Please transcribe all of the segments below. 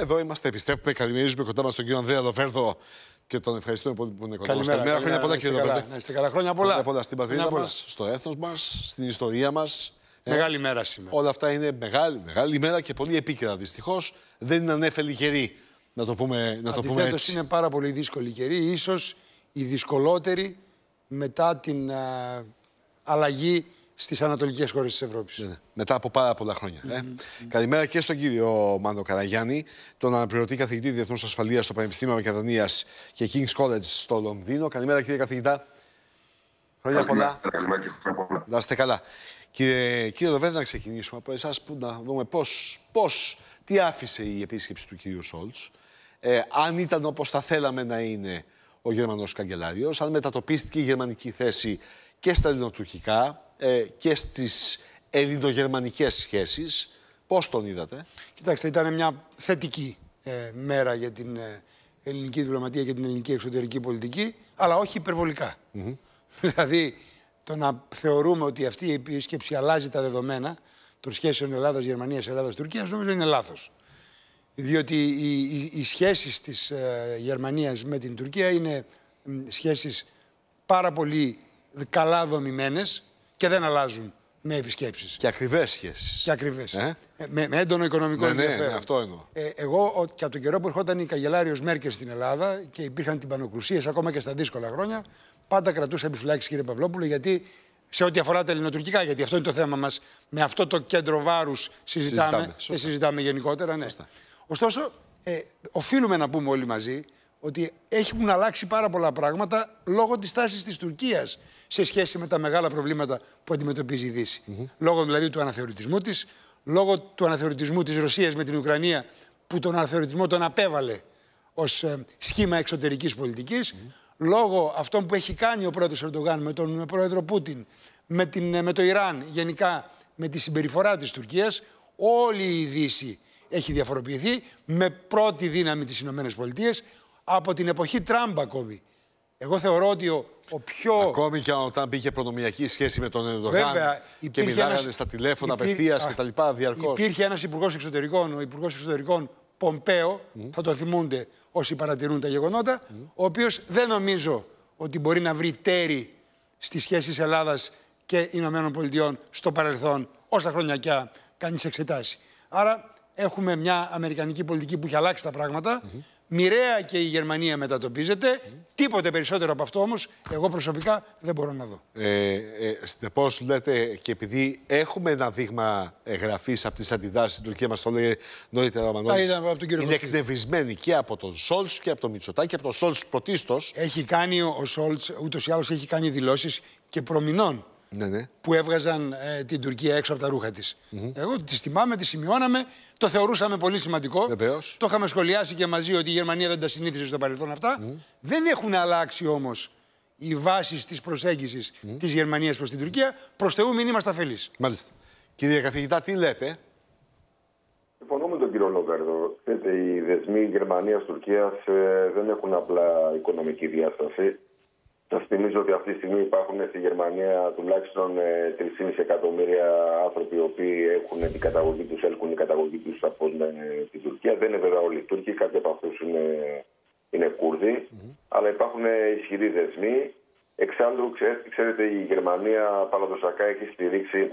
Εδώ είμαστε, επιστρέφουμε. Καλημερίζουμε κοντά μας τον κύριο Ανδρέα Λοβέρδο και τον ευχαριστούμε πολύ που είναι κοντά μας. Καλημέρα, Χρόνια πολλά, κύριε Λοβέρδο. Να είστε καλά, χρόνια πολλά. Χρόνια πολλά στην πατρίδα Χρόνια μας, στο έθνος μας, στην ιστορία μας. Μεγάλη μέρα σήμερα. Όλα αυτά είναι μεγάλη, μεγάλη ημέρα και πολύ επίκαιρα δυστυχώς. Δεν είναι ανέφελη καιρή, να το πούμε, να το πούμε Αντιθέτως έτσι. είναι πάρα πολύ δύσκολη καιρή, ίσως η δυσκολότερη μετά την α, αλλαγή στις ανατολικές χώρες της Ευρώπης. Ναι, ναι. Μετά από πάρα πολλά χρόνια. Ε. Καλημέρα και στον κύριο Μάνο Καραγιάννη, τον αναπληρωτή καθηγητή Διεθνούς Ασφαλείας στο Πανεπιστήμιο Μακεδονία και King's College στο Λονδίνο. Καλημέρα, κύριε καθηγητά. Χρόνια πολλά. Καλημέρα και χρόνια πολλά. Να είστε καλά. Κύριε, κύριε Λοβέρδο, να ξεκινήσουμε από εσάς που να δούμε πώς, πώς, τι άφησε η επίσκεψη του κύριου Σόλτς. Ε, αν ήταν όπως θα θέλαμε να είναι ο Γερμανός καγκελάριος, αν μετατοπίστηκε η γερμανική θέση και στα ελληνοτουρκικά ε, και στις ελληνογερμανικές σχέσεις. Πώς τον είδατε, Κοιτάξτε, ήταν μια θετική ε, μέρα για την ε, ελληνική διπλωματία και την ελληνική εξωτερική πολιτική, αλλά όχι υπερβολικά. δηλαδή, το να θεωρούμε ότι αυτή η επίσκεψη αλλάζει τα δεδομένα των σχέσεων Ελλάδα-Γερμανία, Ελλάδα-Τουρκία, νομίζω είναι λάθος. Διότι οι, οι, οι σχέσεις της ε, Γερμανίας με την Τουρκία είναι μ, σχέσεις πάρα πολύ καλά δομημένες και δεν αλλάζουν με επισκέψεις. και ακριβές σχέσεις. Και ακριβές. Ε; Ε, με, με έντονο οικονομικό Ναι, ναι, ενδιαφέρον. ναι, αυτό εννοώ. Ε, εγώ ο, και από τον καιρό που ερχόταν η καγκελάριος Μέρκελ στην Ελλάδα και υπήρχαν τυμπανοκρουσίες ακόμα και στα δύσκολα χρόνια, πάντα κρατούσα επιφυλάξεις, κύριε Παυλόπουλο, γιατί σε ό,τι αφορά τα ελληνοτουρκικά, γιατί αυτό είναι το θέμα μας, με αυτό το κέντρο βάρους συζητάμε. Συζητάμε, δεν σωστά. συζητάμε γενικότερα, ναι. Ωστόσο, ε, οφείλουμε να πούμε όλοι μαζί ότι έχουν αλλάξει πάρα πολλά πράγματα λόγω της τάσης της Τουρκίας σε σχέση με τα μεγάλα προβλήματα που αντιμετωπίζει η δύση. Λόγω δηλαδή του αναθεωρητισμού της, λόγω του αναθεωρητισμού της Ρωσίας με την Ουκρανία, που τον αναθεωρητισμό τον απέβαλε ως σχήμα εξωτερικής πολιτικής, λόγω αυτών που έχει κάνει ο πρόεδρος Ερντογάν με τον πρόεδρο Πούτιν, με, την, ε, με το Ιράν, γενικά με τη συμπεριφορά της Τουρκίας, όλη η Δύση έχει διαφοροποιηθεί με πρώτη δύναμη τις Ηνωμένες Πολιτείες από την εποχή Τραμπ ακόμη. Εγώ θεωρώ ότι ο, ο πιο... Ακόμη και όταν μπήκε προνομιακή σχέση με τον Ερντογάν Βέβαια, και υπήρχε μιλάγανε ένας- στα τηλέφωνα υπήρ- απευθείας Α, και τα λοιπά διαρκώς. Υπήρχε ένας υπουργός εξωτερικών, ο υπουργός εξωτερικών Πομπέο, θα το θυμούνται όσοι παρατηρούν τα γεγονότα, ο οποίος δεν νομίζω ότι μπορεί να βρει τέρι στις σχέσεις Ελλάδας και Ηνωμένων Πολιτειών στο παρελθόν, όσα χρόνια και αν κανείς εξετάσει. Άρα έχουμε μια αμερικανική πολιτική που έχει αλλάξει τα πράγματα. Μοιραία και η Γερμανία μετατοπίζεται. Τίποτε περισσότερο από αυτό όμως, εγώ προσωπικά δεν μπορώ να δω. Ε, ε, Συνεπώς, λέτε, και επειδή έχουμε ένα δείγμα εγγραφής από τις αντιδράσεις στην Τουρκία, μας το λέει νωρίτερα ο Μανώλης, είδαμε από τον κύριο Είναι Κωστή. εκνευρισμένη και από τον Σόλτς και από τον Μητσοτάκη και από τον Σόλτς πρωτίστως. Έχει κάνει ο Σόλτς, ούτως ή άλλως έχει κάνει δηλώσεις και προμηνών Ναι, ναι. που έβγαζαν ε, την Τουρκία έξω από τα ρούχα της. Εγώ τις θυμάμαι, τις σημειώναμε, το θεωρούσαμε πολύ σημαντικό. Βεβαίως. Το είχαμε σχολιάσει και μαζί ότι η Γερμανία δεν τα συνήθιζε στο παρελθόν αυτά. Δεν έχουν αλλάξει όμως οι βάσεις της προσέγγισης της Γερμανίας προς την Τουρκία. Προς Θεού, μην είμαστε αφελείς. Μάλιστα. Κύριε καθηγητά, τι λέτε; Συμφωνώ με τον κύριο Λοβέρδο. Ξέρετε, οι δεσμοί Γερμανία-Τουρκία δεν έχουν απλά οικονομική διάσταση. Σα θυμίζω ότι αυτή τη στιγμή υπάρχουν στη Γερμανία τουλάχιστον ε, 3,5 εκατομμύρια άνθρωποι οι οποίοι έχουν την καταγωγή τους, έλκουν την καταγωγή τους από ε, την Τουρκία. Δεν είναι βέβαια όλοι οι Τούρκοι, κάποιοι από αυτούς είναι, είναι Κούρδοι, αλλά υπάρχουν ε, ισχυροί δεσμοί. Εξάλλου, ξέ- ξέρετε, η Γερμανία παραδοσιακά έχει στηρίξει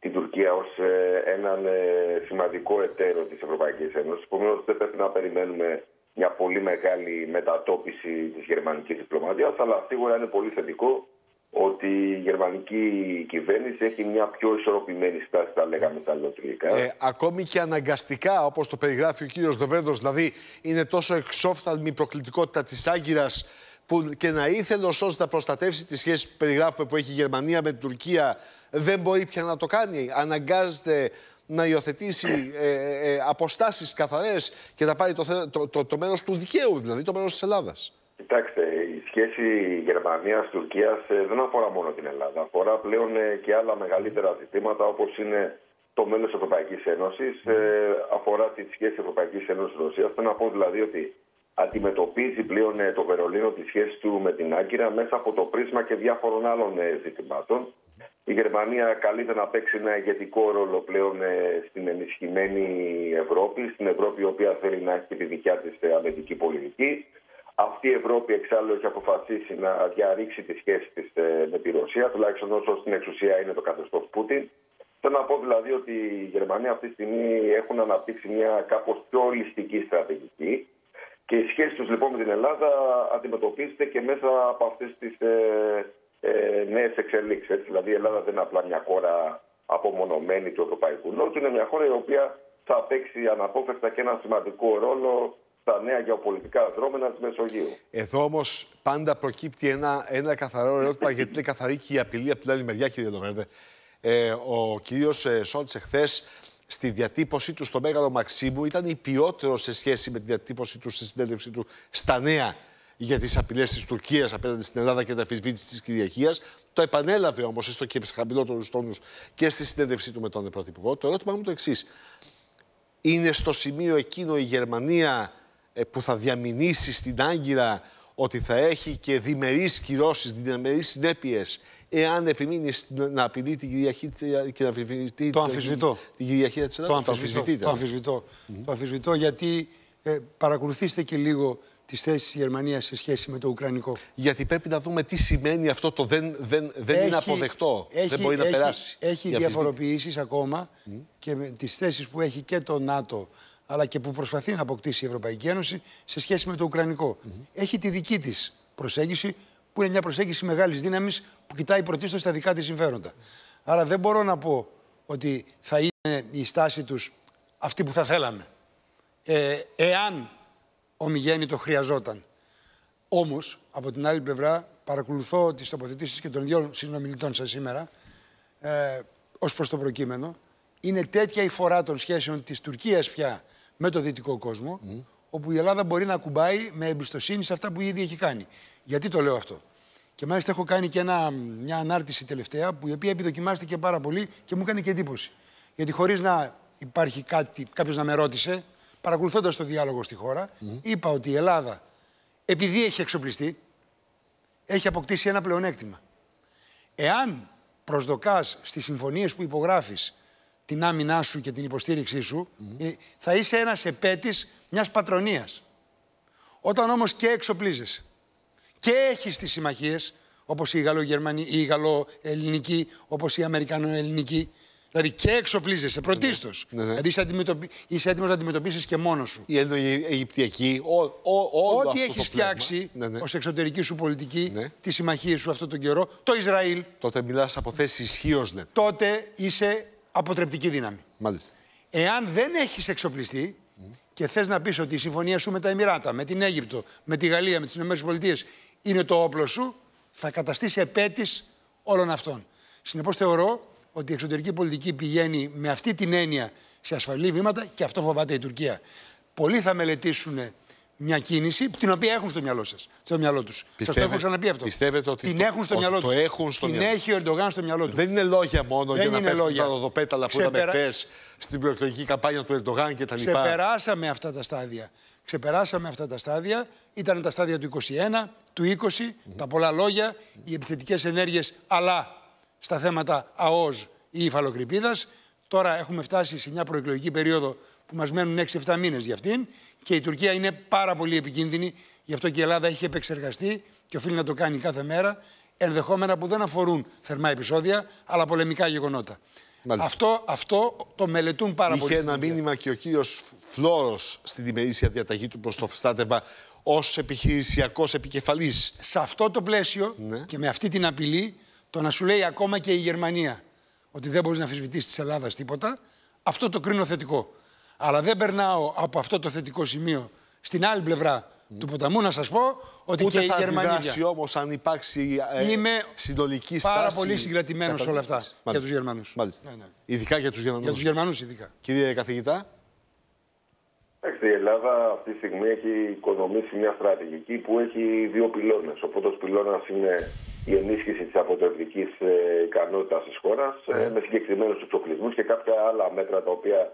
την Τουρκία ως ε, έναν ε, σημαντικό εταίρο της Ευρωπαϊκής Ένωσης. Επομένως δεν πρέπει να περιμένουμε μια πολύ μεγάλη μετατόπιση της γερμανικής διπλωματίας, αλλά σίγουρα είναι πολύ θετικό ότι η γερμανική κυβέρνηση έχει μια πιο ισορροπημένη στάση, θα λέγαμε στα ελληνοτουρκικά. Ε, ακόμη και αναγκαστικά, όπως το περιγράφει ο κύριος Δοβέδος, δηλαδή είναι τόσο εξόφθαλμη η προκλητικότητα της Άγκυρας που και να ήθελε ο Σόλτς να προστατεύσει τις σχέσεις που περιγράφουμε που έχει η Γερμανία με την Τουρκία δεν μπορεί πια να το κάνει. Αναγκάζεται να υιοθετήσει ε, ε, ε, αποστάσεις καθαρές και να πάρει το, θε- το, το, το μέρος του δικαίου, δηλαδή το μέρος της Ελλάδας. Κοιτάξτε, η σχέση Γερμανία-Τουρκία δεν αφορά μόνο την Ελλάδα. Αφορά πλέον ε, και άλλα μεγαλύτερα ζητήματα όπως είναι το μέλλον της Ευρωπαϊκής Ένωσης, αφορά τη σχέση Ευρωπαϊκής Ένωση-Ρωσία. Θέλω να πω δηλαδή ότι αντιμετωπίζει πλέον ε, το Βερολίνο τη σχέση του με την Άγκυρα μέσα από το πρίσμα και διάφορων άλλων ε, ζητημάτων. Η Γερμανία καλείται να παίξει ένα ηγετικό ρόλο πλέον ε, στην ενισχυμένη Ευρώπη, στην Ευρώπη η οποία θέλει να έχει τη δικιά της ε, αμυντική πολιτική. Αυτή η Ευρώπη εξάλλου έχει αποφασίσει να διαρρήξει τη σχέση της ε, με τη Ρωσία, τουλάχιστον όσο στην εξουσία είναι το καθεστώς Πούτιν. Θέλω να πω δηλαδή ότι η Γερμανία αυτή τη στιγμή έχουν αναπτύξει μια κάπως πιο ολιστική στρατηγική και η σχέση τους λοιπόν με την Ελλάδα αντιμετωπίζεται και μέσα από αυτές τις ε, ε, νέες εξελίξεις. Δηλαδή η Ελλάδα δεν είναι απλά μια χώρα απομονωμένη του Ευρωπαϊκού Νότου, είναι μια χώρα η οποία θα παίξει αναπόφευκτα και ένα σημαντικό ρόλο στα νέα γεωπολιτικά δρόμενα της Μεσογείου. Εδώ όμως πάντα προκύπτει ένα, ένα καθαρό ερώτημα, γιατί είναι καθαρή και η απειλή από την άλλη μεριά, κύριε Ντοβέρδε. Ε, ο κύριος ε, Σόλτς εχθές στη διατύπωσή του στο Μέγαρο Μαξίμου ήταν υπιότερο σε σχέση με τη διατύπωσή του στη συνέντευξή του στα νέα για τις απειλές της Τουρκίας απέναντι στην Ελλάδα και την αφισβήτηση της κυριαρχίας. Το επανέλαβε όμως, έστω και σε χαμηλότερους τόνους, και στη συνέντευξή του με τον Πρωθυπουργό. Το ερώτημα μου είναι το εξής. Είναι στο σημείο εκείνο η Γερμανία ε, που θα διαμηνήσει στην Άγκυρα ότι θα έχει και διμερείς κυρώσεις, διμερείς συνέπειες εάν επιμείνει να απειλεί την κυριαρχία και να αμφισβητεί το αμφισβητώ. την κυριαρχία της Το αμφισβητώ, το αμφισβητώ. Το αμφισβητώ γιατί ε, παρακολουθήστε και λίγο τις θέσεις της Γερμανίας σε σχέση με το Ουκρανικό. Γιατί πρέπει να δούμε τι σημαίνει αυτό το δεν, δεν, δεν είναι αποδεκτό. Έχει, δεν μπορεί να έχει, περάσει. Έχει διαφοροποιήσεις ακόμα και με τις θέσεις που έχει και το ΝΑΤΟ αλλά και που προσπαθεί να αποκτήσει η Ευρωπαϊκή Ένωση σε σχέση με το Ουκρανικό. Έχει τη δική της προσέγγιση, που είναι μια προσέγγιση μεγάλης δύναμης που κοιτάει πρωτίστως τα δικά της συμφέροντα. Άρα δεν μπορώ να πω ότι θα είναι η στάση τους αυτή που θα θέλαμε. Ε, εάν το χρειαζόταν. Όμως, από την άλλη πλευρά, παρακολουθώ τις τοποθετήσεις και των δύο συνομιλητών σας σήμερα ε, ως προς το προκείμενο. Είναι τέτοια η φορά των σχέσεων της Τουρκίας πια με το δυτικό κόσμο, όπου η Ελλάδα μπορεί να κουμπάει με εμπιστοσύνη σε αυτά που ήδη έχει κάνει. Γιατί το λέω αυτό; Και μάλιστα έχω κάνει και ένα, μια ανάρτηση τελευταία, που η οποία επιδοκιμάστηκε πάρα πολύ και μου έκανε και εντύπωση. Γιατί χωρίς να υπάρχει κάτι, κάποιος να με ρώτησε, παρακολουθώντας το διάλογο στη χώρα, είπα ότι η Ελλάδα, επειδή έχει εξοπλιστεί, έχει αποκτήσει ένα πλεονέκτημα. Εάν προσδοκάς στις συμφωνίες που υπογράφεις την άμυνά σου και την υποστήριξή σου, ε, θα είσαι ένας επέτης μιας πατρονίας. Όταν όμως και εξοπλίζεσαι και έχεις τις συμμαχίες, όπως η Γαλλογερμανική, η Γαλλοελληνική, όπως η Αμερικανοελληνική, Δηλαδή και εξοπλίζεσαι πρωτίστως. Ναι, ναι. Δηλαδή είσαι, αντιμετωπι... είσαι έτοιμος να αντιμετωπίσεις και μόνος σου. Η Αιγυπτιακή, ό,τι έχεις φτιάξει ναι, ναι. ως εξωτερική σου πολιτική, ναι. τη συμμαχία σου αυτόν τον καιρό, το Ισραήλ. Τότε μιλάς από θέση ισχύως, ναι. Τότε είσαι αποτρεπτική δύναμη. Μάλιστα. Εάν δεν έχεις εξοπλιστεί και θες να πεις ότι η συμφωνία σου με τα Εμμυράτα, με την Αίγυπτο, με τη Γαλλία, με τις ΗΠΑ είναι το όπλο σου, θα καταστήσει επέτης όλων αυτών. Συνεπώς θεωρώ ότι η εξωτερική πολιτική πηγαίνει με αυτή την έννοια σε ασφαλή βήματα και αυτό φοβάται η Τουρκία. Πολλοί θα μελετήσουν μια κίνηση την οποία έχουν στο μυαλό σας. Στο μυαλό τους. Σας το έχω ξαναπεί αυτό. Πιστεύετε ότι την έχουν στο μυαλό τους. Την μυαλό. έχει ο Ερντογάν στο μυαλό τους. Δεν είναι λόγια μόνο Δεν για να πέφτουν τα ροδοπέταλα που Ξεπερα... είδαμε χθες στην προεκλογική καμπάνια του Ερντογάν κτλ. Ξεπεράσαμε αυτά τα στάδια. Ξεπεράσαμε αυτά τα στάδια. Ήταν τα στάδια του 21, του 20, τα πολλά λόγια, οι επιθετικές ενέργειες, αλλά στα θέματα ΑΟΣ ή υφαλοκρηπίδας. Τώρα έχουμε φτάσει σε μια προεκλογική περίοδο που μας μένουν 6-7 μήνες για αυτήν και η Τουρκία είναι πάρα πολύ επικίνδυνη. Γι' αυτό και η Ελλάδα έχει επεξεργαστεί και οφείλει να το κάνει κάθε μέρα ενδεχόμενα που δεν αφορούν θερμά επεισόδια, αλλά πολεμικά γεγονότα. Αυτό, αυτό το μελετούν πάρα Είχε πολύ. Είχε ένα μήνυμα και ο κύριος Φλόρος στην ημερήσια διαταγή του προς το στάτευμα ως επιχειρησιακός επικεφαλής. Σε αυτό το πλαίσιο ναι. και με αυτή την απειλή, το να σου λέει ακόμα και η Γερμανία ότι δεν μπορείς να αμφισβητήσεις της Ελλάδας τίποτα, αυτό το κρίνω θετικό. Αλλά δεν περνάω από αυτό το θετικό σημείο στην άλλη πλευρά του ποταμού να σας πω ότι Ούτε και θα η Γερμανία. Ούτε όμως αν υπάρξει ε, Είμαι συνολική στάση. Πάρα πολύ συγκρατημένος σε όλα αυτά για τους Γερμανούς. Μάλιστα. Ναι, ναι. Ειδικά για τους Γερμανούς. Για τους Γερμανούς, ειδικά. Κύριε καθηγητά. Η Ελλάδα αυτή τη στιγμή έχει οικονομήσει μια στρατηγική που έχει δύο πυλώνες. Ο πρώτος πυλώνας είναι η ενίσχυση της αποτρεπτική ε, ικανότητας της χώρας ε, με συγκεκριμένους εξοπλισμούς και κάποια άλλα μέτρα τα οποία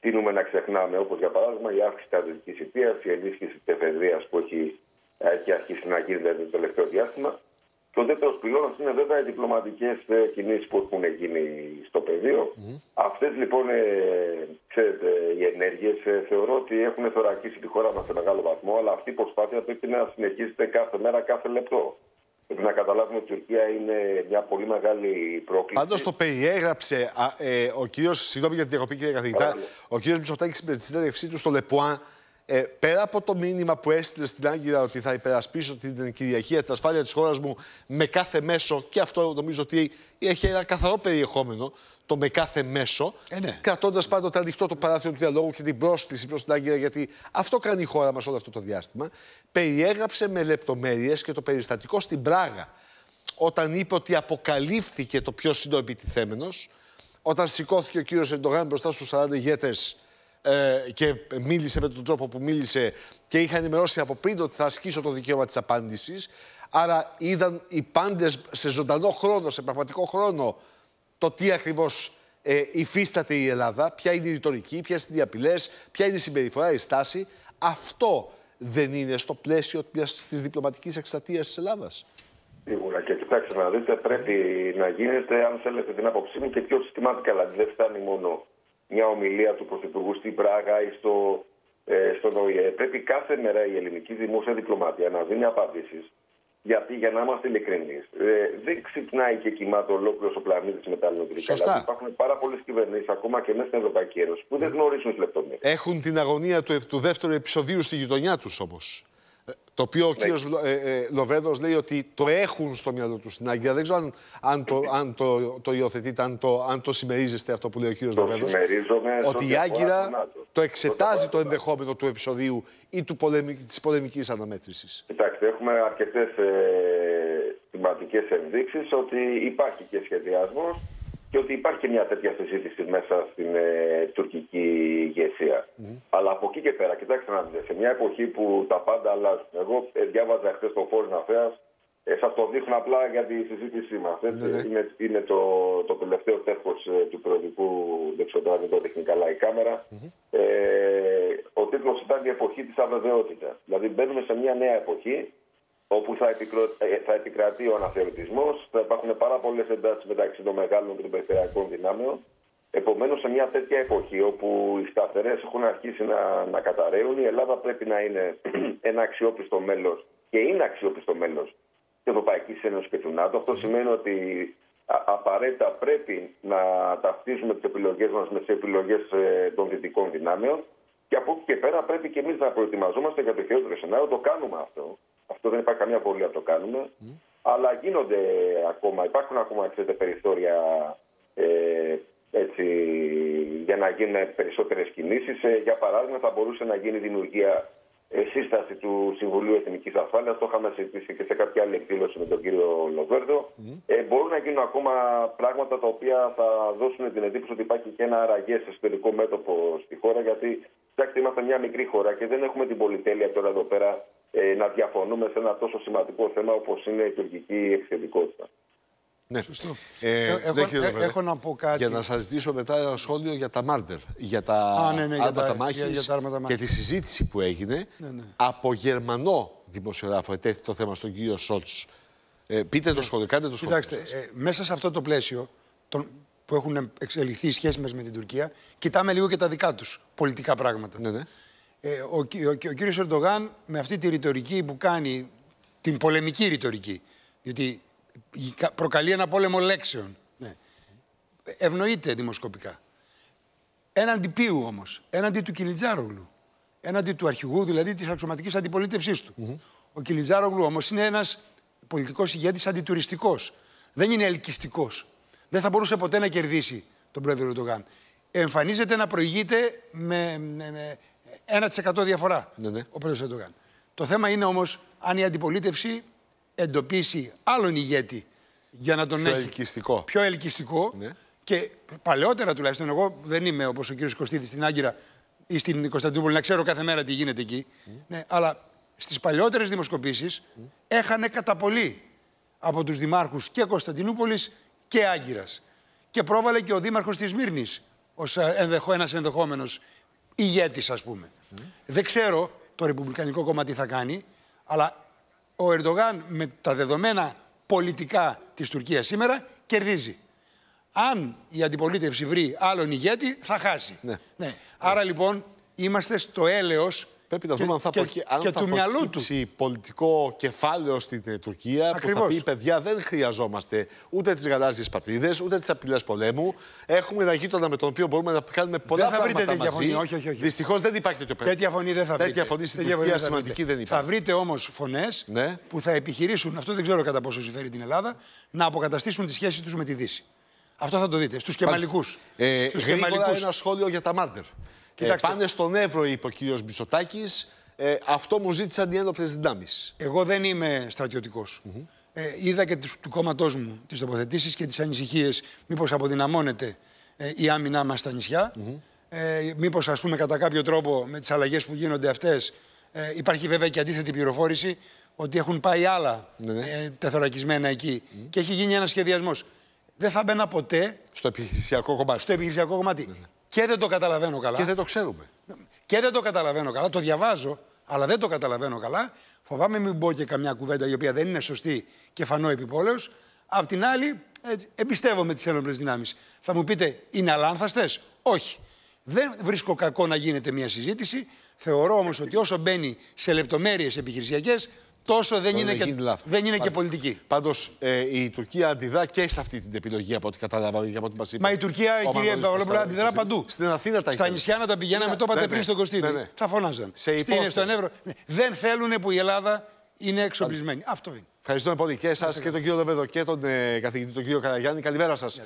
τίνουμε να ξεχνάμε, όπως για παράδειγμα η αύξηση της αδερφική υπεία, η ενίσχυση της εφεδρείας που έχει, έχει αρχίσει να γίνεται το τελευταίο διάστημα. Και ο δεύτερος πυλώνας είναι βέβαια οι διπλωματικές κινήσεις που έχουν γίνει στο πεδίο. Mm. Αυτές λοιπόν, ε, ξέρετε, οι ενέργειες ε, θεωρώ ότι έχουν θωρακίσει τη χώρα μας σε μεγάλο βαθμό, αλλά αυτή η προσπάθεια πρέπει να συνεχίζεται κάθε μέρα, κάθε λεπτό. Πρέπει να καταλάβουμε ότι η Τουρκία είναι μια πολύ μεγάλη πρόκληση. Πάντως το περιέγραψε α, ε, ο κύριος, συγγνώμη για την διακοπή, κύριε καθηγητά, ο κύριος Μητσοτάκη με τη συνέντευξή του στο Λεπουάν ε, πέρα από το μήνυμα που έστειλε στην Άγκυρα ότι θα υπερασπίσω την κυριαρχία, την ασφάλεια της χώρας μου με κάθε μέσο, και αυτό νομίζω ότι έχει ένα καθαρό περιεχόμενο, το με κάθε μέσο, ε, ναι. κρατώντας πάντοτε ανοιχτό το παράθυρο του διαλόγου και την πρόσκληση προς την Άγκυρα, γιατί αυτό κάνει η χώρα μας όλο αυτό το διάστημα. Περιέγραψε με λεπτομέρειες και το περιστατικό στην Πράγα, όταν είπε ότι αποκαλύφθηκε το ποιο είναι ο επιτιθέμενος, όταν σηκώθηκε ο κύριος Εντογάν μπροστά στους 40 ηγέτες ε, και μίλησε με τον τρόπο που μίλησε και είχα ενημερώσει από πριν ότι θα ασκήσω το δικαίωμα της απάντησης. Άρα είδαν οι πάντες σε ζωντανό χρόνο, σε πραγματικό χρόνο, το τι ακριβώς ε, υφίσταται η Ελλάδα, ποια είναι η ρητορική, ποιες είναι οι απειλές, ποια είναι η συμπεριφορά, η στάση. Αυτό δεν είναι στο πλαίσιο της διπλωματικής εκστρατείας της Ελλάδας. Σίγουρα και κοιτάξτε να δείτε, πρέπει να γίνεται, αν θέλετε την άποψή μου, και πιο συστηματικά. Δηλαδή δεν φτάνει μόνο μια ομιλία του Πρωθυπουργού στην Πράγα ή στο, ε, στον ΟΗΕ. Πρέπει κάθε μέρα η ελληνική δημόσια διπλωμάτια να δίνει απαντήσεις. Γιατί, για να είμαστε ειλικρινείς, ε, δεν ξυπνάει και κοιμάται ολόκληρος ο πλανήτης με τα ελληνικά. Δηλαδή, υπάρχουν πάρα πολλές κυβερνήσεις, ακόμα και μέσα στην Ευρωπαϊκή Ένωση, που δεν γνωρίζουν τις λεπτομέρειες. Έχουν την αγωνία του, του δεύτερου επεισοδίου στη γειτονιά τους όμως. Το οποίο ο κύριος ε, ε, Λοβέδος λέει ότι το έχουν στο μυαλό τους στην Άγκυρα. Δεν ξέρω αν, αν, το, αν το, το υιοθετείτε, αν το, αν το συμμερίζεστε αυτό που λέει ο κύριος Λοβέδος. Ότι η Άγκυρα το εξετάζει το ενδεχόμενο του επεισοδίου ή τη της πολεμικής αναμέτρησης. Κοιτάξτε, έχουμε αρκετές ε, σημαντικές ενδείξεις ότι υπάρχει και σχεδιασμός και ότι υπάρχει και μια τέτοια συζήτηση μέσα στην ε, τουρκική ηγεσία. Αλλά από εκεί και πέρα, κοιτάξτε να δείτε, σε μια εποχή που τα πάντα αλλάζουν. Εγώ ε, διάβαζα χθες το Φόρμα Αφέα, ε, σας το δείχνω απλά για τη συζήτησή μας. Ναι, ναι. Είναι, είναι το, το τελευταίο τεύχος ε, του προεδρικού, δεν ξέρω αν το δείχνει καλά η κάμερα. Ε, ο τίτλος ήταν η εποχή της αβεβαιότητας. Δηλαδή μπαίνουμε σε μια νέα εποχή όπου θα, επικρο... Ε, θα επικρατεί ο αναθεωρητισμός, θα υπάρχουν πάρα πολλές εντάσεις μεταξύ των μεγάλων και των περιφερειακών δυνάμεων. Επομένως, σε μια τέτοια εποχή όπου οι σταθερές έχουν αρχίσει να, να καταραίουν, η Ελλάδα πρέπει να είναι ένα αξιόπιστο μέλος και είναι αξιόπιστο μέλος της Ευρωπαϊκής Ένωσης και του ΝΑΤΟ. Αυτό σημαίνει ότι απαραίτητα πρέπει να ταυτίζουμε τις επιλογές μας με τις επιλογές ε, των δυτικών δυνάμεων. Και από εκεί και πέρα πρέπει και εμείς να προετοιμαζόμαστε για το χειρότερο σενάριο. Το κάνουμε αυτό. Αυτό δεν υπάρχει καμία απολύτω να το κάνουμε. Αλλά γίνονται ακόμα, υπάρχουν ακόμα ξέρετε, περιθώρια ε, έτσι, για να γίνουν περισσότερες κινήσεις. Ε, για παράδειγμα, θα μπορούσε να γίνει δημιουργία ε, σύσταση του Συμβουλίου Εθνικής Ασφάλειας. Το είχαμε συζητήσει και σε κάποια άλλη εκδήλωση με τον κύριο Λοβέρδο. Ε, μπορούν να γίνουν ακόμα πράγματα τα οποία θα δώσουν την εντύπωση ότι υπάρχει και ένα αραγέ εσωτερικό μέτωπο στη χώρα. Γιατί, κοιτάξτε, είμαστε μια μικρή χώρα και δεν έχουμε την πολυτέλεια τώρα εδώ πέρα ε, να διαφωνούμε σε ένα τόσο σημαντικό θέμα όπως είναι η τουρκική εξαιρετικότητα. Ναι, σωστό. Ε, ε, έχω, ε, έχω να πω κάτι. Για να σας ζητήσω μετά ένα σχόλιο για τα Μάρτερ, για τα Α, ναι, ναι, άρματα μάχης και τη συζήτηση που έγινε ναι, ναι. από Γερμανό δημοσιογράφο. Ετέθη το θέμα στον κύριο Σόλτς. Ε, πείτε το σχόλιο, κάντε το σχόλιο. Κοιτάξτε, ε, μέσα σε αυτό το πλαίσιο τον, που έχουν εξελιχθεί οι σχέσεις μας με την Τουρκία, κοιτάμε λίγο και τα δικά τους πολιτικά πράγματα. Ναι, ναι ε, ο, ο, ο, ο κύριος Ερντογάν με αυτή τη ρητορική που κάνει, την πολεμική ρητορική, διότι προκαλεί ένα πόλεμο λέξεων, ναι, ευνοείται δημοσκοπικά. Έναντι ποιου όμως, έναντι του Κιλιτζάρογλου, έναντι του αρχηγού δηλαδή της αξιωματικής αντιπολίτευσής του. Ο Κιλιτζάρογλου όμως είναι ένας πολιτικός ηγέτης αντιτουριστικός. Δεν είναι ελκυστικός. Δεν θα μπορούσε ποτέ να κερδίσει τον πρόεδρο Ερντογάν. Εμφανίζεται να προηγείται με, με, 1% διαφορά ναι, ναι. ο πρόεδρος Ερντογάν. Το θέμα είναι όμως αν η αντιπολίτευση εντοπίσει άλλον ηγέτη για να τον πιο έχει ελκυστικό. πιο ελκυστικό. Ναι. Και παλαιότερα τουλάχιστον, εγώ δεν είμαι όπως ο κύριος Κωστίδης στην Άγκυρα ή στην Κωνσταντινούπολη να ξέρω κάθε μέρα τι γίνεται εκεί. Ναι, αλλά στις παλαιότερες δημοσκοπήσεις mm. έχανε κατά πολύ από τους δημάρχους και Κωνσταντινούπολης και Άγκυρας. Και πρόβαλε και ο δήμαρχος της Μύρνη ως ένας ενδεχόμενος ηγέτης ας πούμε. Δεν ξέρω το Ρεπουμπλικανικό κόμμα τι θα κάνει, αλλά ο Ερντογάν με τα δεδομένα πολιτικά της Τουρκίας σήμερα, κερδίζει. Αν η αντιπολίτευση βρει άλλον ηγέτη, θα χάσει. Ναι. Ναι. Άρα λοιπόν είμαστε στο έλεος Πρέπει να και- δούμε αν θα, και- προκυ... αν και θα του μυαλού του. προκύψει πολιτικό κεφάλαιο στην ε, Τουρκία που θα Ακριβώς. πει παιδιά δεν χρειαζόμαστε ούτε τις γαλάζιες πατρίδες, ούτε τις απειλές πολέμου. Έχουμε ένα γείτονα με τον οποίο μπορούμε να κάνουμε πολλά θα βρείτε πράγματα τέτοια μαζί. φωνή, όχι, όχι, όχι. Δυστυχώς δεν υπάρχει τέτοιο παιδί. Τέτοια φωνή δεν θα βρείτε. Τέτοια φωνή στην Τέτοια Τουρκία δεν θα σημαντική βρείτε. δεν Θα υπάρχει. βρείτε όμως φωνές Ναι. που θα επιχειρήσουν, αυτό δεν ξέρω κατά πόσο συμφέρει την Ελλάδα, να αποκαταστήσουν τις σχέσεις τους με τη Δύση. Αυτό θα το δείτε. Στους κεμαλικούς. Ε, γρήγορα ένα σχόλιο για τα μάρτερ. Ε, Κοιτάξτε. πάνε στον Εύρο, είπε ο κύριος Μπισωτάκη. Ε, αυτό μου ζήτησαν οι ένοπλες δυνάμεις. Εγώ δεν είμαι στρατιωτικός. Ε, είδα και τους- του κόμματός μου τις τοποθετήσεις και τις ανησυχίες μήπως αποδυναμώνεται ε, η άμυνά μας στα νησιά. Ε, μήπως, ας πούμε, κατά κάποιο τρόπο με τις αλλαγές που γίνονται αυτές. Ε, υπάρχει βέβαια και αντίθετη πληροφόρηση ότι έχουν πάει άλλα Ναι, ναι. ε, τεθωρακισμένα εκεί και έχει γίνει ένας σχεδιασμός. Δεν θα μπαίνα ποτέ Στο επιχειρησιακό κομμάτι. στο επιχειρησιακό κομμάτι. Και δεν το καταλαβαίνω καλά. Και δεν το ξέρουμε. Και δεν το καταλαβαίνω καλά. Το διαβάζω, αλλά δεν το καταλαβαίνω καλά. Φοβάμαι μην πω και καμιά κουβέντα η οποία δεν είναι σωστή και φανώ επιπόλαιος. Απ' την άλλη, έτσι, εμπιστεύομαι τις ένοπλες δυνάμεις. Θα μου πείτε, είναι αλάνθαστες; Όχι. Δεν βρίσκω κακό να γίνεται μια συζήτηση. Θεωρώ όμως ότι όσο μπαίνει σε λεπτομέρειες επιχειρησιακές, τόσο δεν είναι, έχει και, γίνει λάθος. δεν είναι και Μάλιστα. πολιτική. Πάντως ε, η Τουρκία αντιδρά και σε αυτή την επιλογή από ό,τι κατάλαβα και από ό,τι μας είπε. Μα η Τουρκία, ο κυρία Μανώλης Παπαδόπουλα, Κωνσταντίνος. αντιδρά παντού. Στην Αθήνα τα Στα είχε. νησιά να τα πηγαίναμε, Ναι, το είπατε ναι, πριν ναι. στον Κωστίδη. Ναι, ναι. Θα φωνάζαν. Σε Στην, υπόσταση. στον Εύρο. Ναι. Δεν θέλουν που η Ελλάδα είναι εξοπλισμένη. Αυτό είναι. Ευχαριστούμε πολύ και εσάς και τον κύριο Λεβέδο και τον ε, καθηγητή τον κύριο Καραγιάννη. Καλημέρα σας.